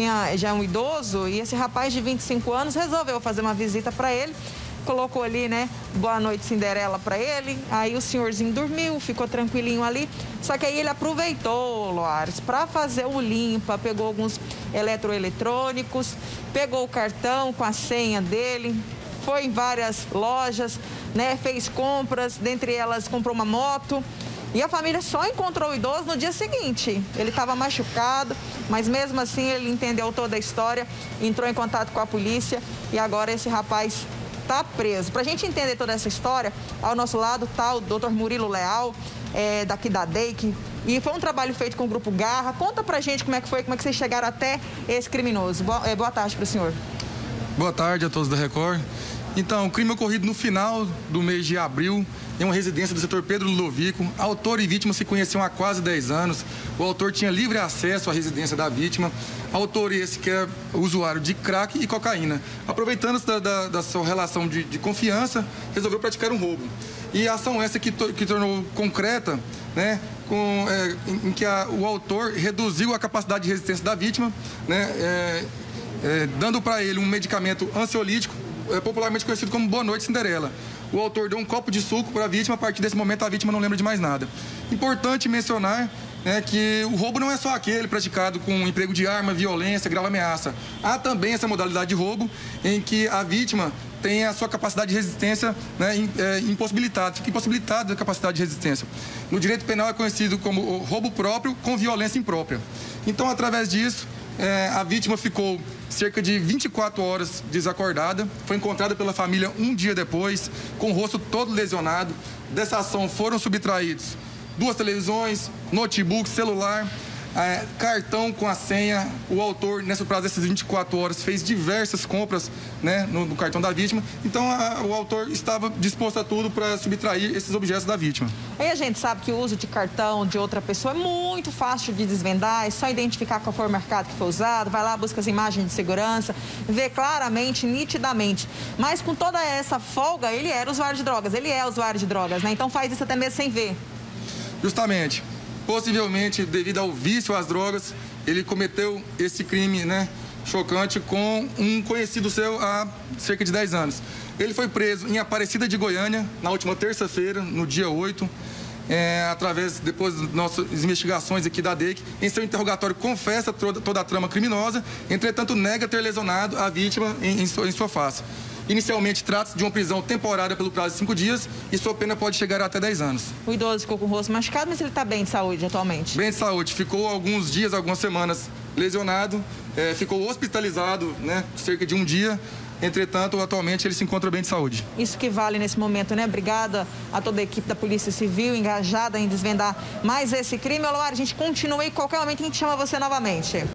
Tinha já um idoso e esse rapaz de 25 anos resolveu fazer uma visita para ele colocou ali, né, boa noite Cinderela para ele. Aí o senhorzinho dormiu, ficou tranquilinho ali. Só que aí ele aproveitou, Loares, para fazer o limpa, pegou alguns eletroeletrônicos, pegou o cartão com a senha dele, foi em várias lojas, né, fez compras, dentre elas comprou uma moto. E a família só encontrou o idoso no dia seguinte. Ele estava machucado, mas mesmo assim ele entendeu toda a história, entrou em contato com a polícia e agora esse rapaz está preso. Para a gente entender toda essa história, ao nosso lado está o doutor Murilo Leal, é, daqui da DEIC. E foi um trabalho feito com o Grupo Garra. Conta pra gente como é que foi, como é que vocês chegaram até esse criminoso. Boa, é, boa tarde para o senhor. Boa tarde a todos da Record. Então, o crime ocorrido no final do mês de abril em uma residência do setor Pedro Ludovico. Autor e vítima se conheciam há quase 10 anos. O autor tinha livre acesso à residência da vítima. Autor esse que é usuário de crack e cocaína. Aproveitando-se da, da, da, sua relação de, de, confiança, resolveu praticar um roubo. E a ação essa que, to, que tornou concreta, né, com, é, em, que a, o autor reduziu a capacidade de resistência da vítima, né, é, é, dando para ele um medicamento ansiolítico é popularmente conhecido como Boa Noite Cinderela. O autor deu um copo de suco para a vítima, a partir desse momento a vítima não lembra de mais nada. Importante mencionar né, que o roubo não é só aquele praticado com emprego de arma, violência, grave ameaça. Há também essa modalidade de roubo em que a vítima tem a sua capacidade de resistência né, é, impossibilitada, fica impossibilitada da capacidade de resistência. No direito penal é conhecido como roubo próprio com violência imprópria. Então, através disso, é, a vítima ficou cerca de 24 horas desacordada. Foi encontrada pela família um dia depois, com o rosto todo lesionado. Dessa ação foram subtraídos duas televisões, notebook, celular é, cartão com a senha. O autor, nessa prazo dessas 24 horas, fez diversas compras né, no, no cartão da vítima. Então, a, o autor estava disposto a tudo para subtrair esses objetos da vítima. Aí a gente sabe que o uso de cartão de outra pessoa é muito fácil de desvendar, é só identificar qual foi o mercado que foi usado, vai lá, busca as imagens de segurança, vê claramente, nitidamente. Mas com toda essa folga, ele era usuário de drogas, ele é usuário de drogas, né? Então faz isso até mesmo sem ver. Justamente possivelmente devido ao vício às drogas, ele cometeu esse crime, né, chocante com um conhecido seu há cerca de 10 anos. Ele foi preso em Aparecida de Goiânia na última terça-feira, no dia 8. É, através, depois das nossas investigações aqui da DEC, em seu interrogatório confessa toda, toda a trama criminosa, entretanto nega ter lesionado a vítima em, em, sua, em sua face. Inicialmente, trata-se de uma prisão temporária pelo prazo de cinco dias e sua pena pode chegar até 10 anos. O idoso ficou com o rosto machucado, mas ele está bem de saúde atualmente? Bem de saúde. Ficou alguns dias, algumas semanas lesionado, é, ficou hospitalizado, né, cerca de um dia. Entretanto, atualmente ele se encontra bem de saúde. Isso que vale nesse momento, né? Obrigada a toda a equipe da Polícia Civil engajada em desvendar mais esse crime. Aloar, a gente continua e qualquer momento a gente chama você novamente.